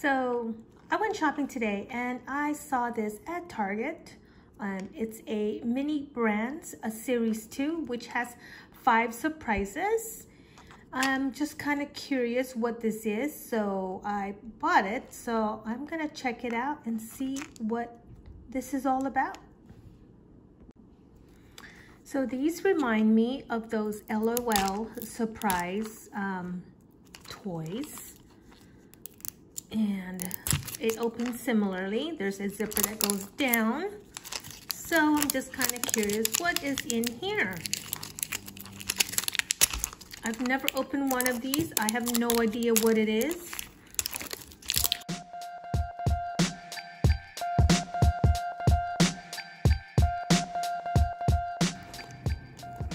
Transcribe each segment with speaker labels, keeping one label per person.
Speaker 1: So I went shopping today and I saw this at Target. Um, it's a mini brands, a series two, which has five surprises. I'm just kind of curious what this is, so I bought it. So I'm gonna check it out and see what this is all about. So these remind me of those LOL surprise um, toys. And it opens similarly. There's a zipper that goes down. So I'm just kind of curious what is in here. I've never opened one of these. I have no idea what it is.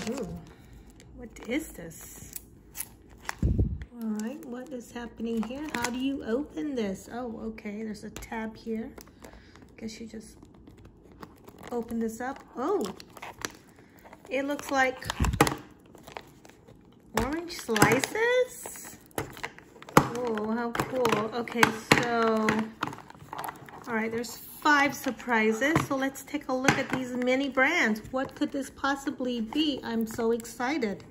Speaker 1: Ooh, what is this? All right, what is happening here? How do you open this? Oh, okay, there's a tab here. Guess you just open this up. Oh, it looks like orange slices. Oh, how cool. Okay, so, all right, there's five surprises. So let's take a look at these mini brands. What could this possibly be? I'm so excited.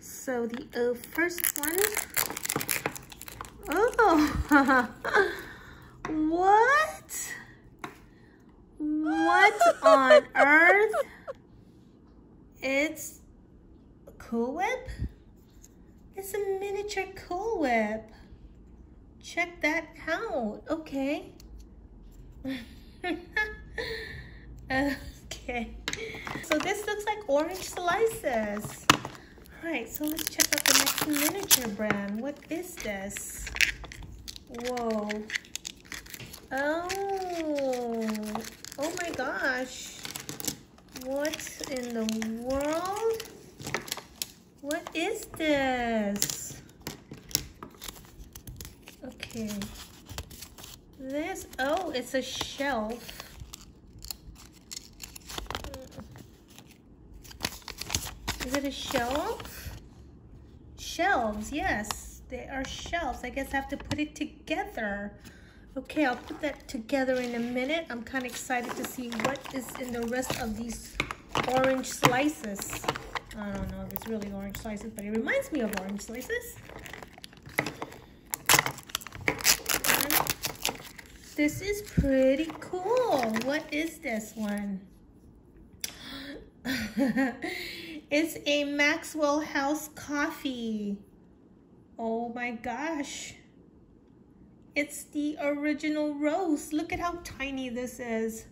Speaker 1: So the uh, first one, oh, what? What on earth? It's a Cool Whip? It's a miniature Cool Whip. Check that out. Okay. okay. So this looks like orange slices. All right, so let's check out the next miniature brand. What is this? Whoa. Oh. Oh my gosh. What in the world? What is this? Okay. This, oh, it's a shelf. Is it a shelf? Shelves, yes. They are shelves. I guess I have to put it together. Okay, I'll put that together in a minute. I'm kind of excited to see what is in the rest of these orange slices. I don't know if it's really orange slices, but it reminds me of orange slices. this is pretty cool. What is this one? it's a Maxwell House coffee. Oh my gosh. It's the original roast. Look at how tiny this is.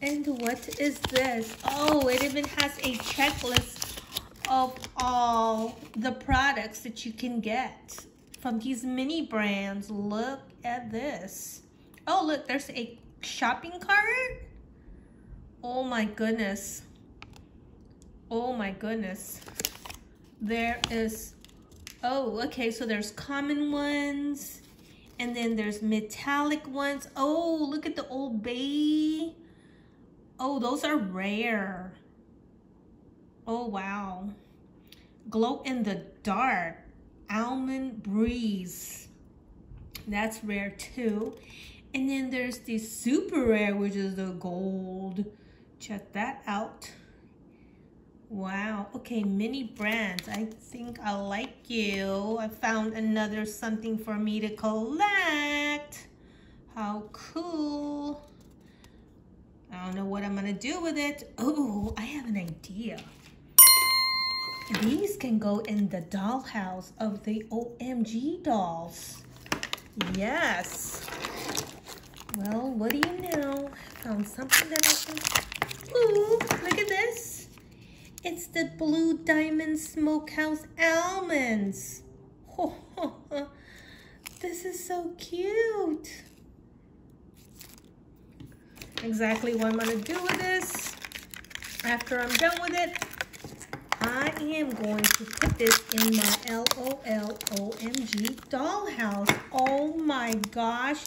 Speaker 1: And what is this? Oh, it even has a checklist of all the products that you can get from these mini brands. Look at this. Oh, look, there's a shopping cart. My goodness. Oh my goodness. There is, oh, okay, so there's common ones. And then there's metallic ones. Oh, look at the Old Bay. Oh, those are rare. Oh, wow. Glow in the dark. Almond Breeze. That's rare too. And then there's the super rare, which is the gold. Check that out. Wow. Okay, mini brands. I think I like you. I found another something for me to collect. How cool. I don't know what I'm gonna do with it. Oh, I have an idea. These can go in the dollhouse of the OMG dolls. Yes. Well, what do you know? Found something that I can... Ooh, look at this. It's the Blue Diamond Smokehouse Almonds. This is so cute exactly what I'm to do with this. After I'm done with it, I am going to put this in my LOL OMG dollhouse. Oh my gosh.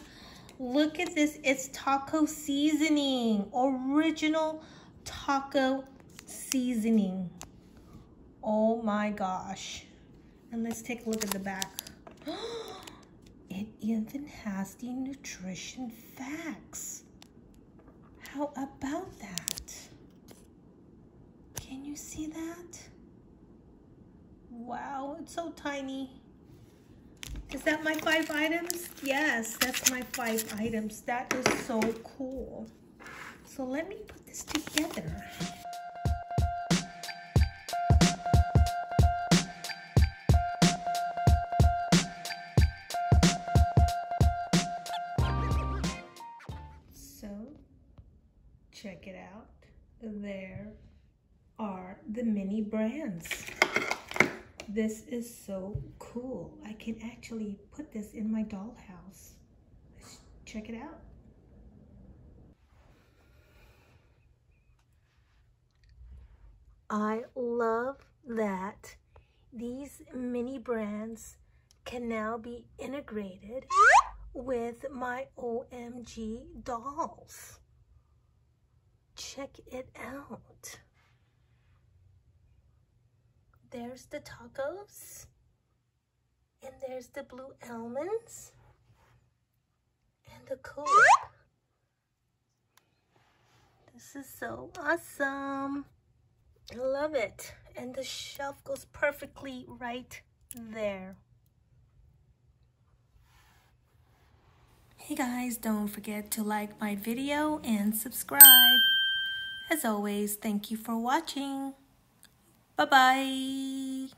Speaker 1: Look at this. It's taco seasoning. Original taco seasoning. Oh my gosh. And let's take a look at the back. it even has the nutrition facts. How about that? Can you see that? Wow, it's so tiny. Is that my five items? Yes, that's my five items. That is so cool. So let me put this together. So, check it out. There are the mini brands. This is so cool. I can actually put this in my dollhouse. Let's check it out. I love that these mini brands can now be integrated with my OMG dolls. Check it out. There's the tacos. And there's the blue almonds. And the Coke. This is so awesome. I love it. And the shelf goes perfectly right there. Hey guys, don't forget to like my video and subscribe. As always, thank you for watching. Bye-bye.